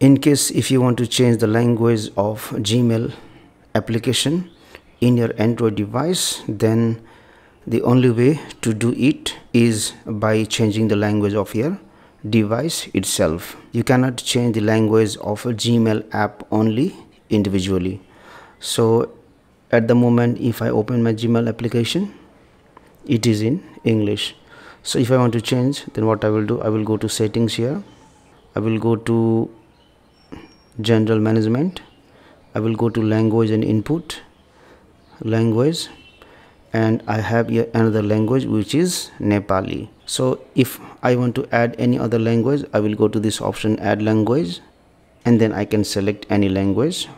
in case if you want to change the language of gmail application in your android device then the only way to do it is by changing the language of your device itself. You cannot change the language of a gmail app only individually. So at the moment if i open my gmail application it is in english. So if i want to change then what i will do? I will go to settings here. I will go to general management. I will go to language and input. Language. And I have here another language which is Nepali. So if I want to add any other language I will go to this option add language. And then I can select any language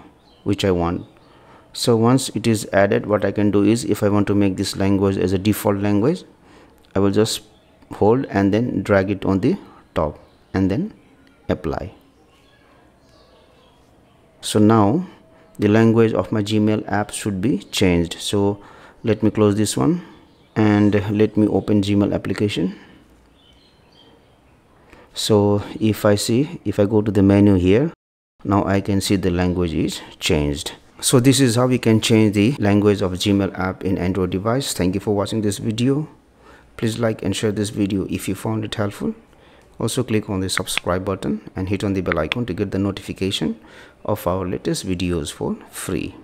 which I want. So once it is added what I can do is if I want to make this language as a default language I will just hold and then drag it on the top and then apply so now the language of my gmail app should be changed. So let me close this one and let me open gmail application. So if i see if i go to the menu here now i can see the language is changed. So this is how we can change the language of gmail app in android device. Thank you for watching this video. Please like and share this video if you found it helpful also click on the subscribe button and hit on the bell icon to get the notification of our latest videos for free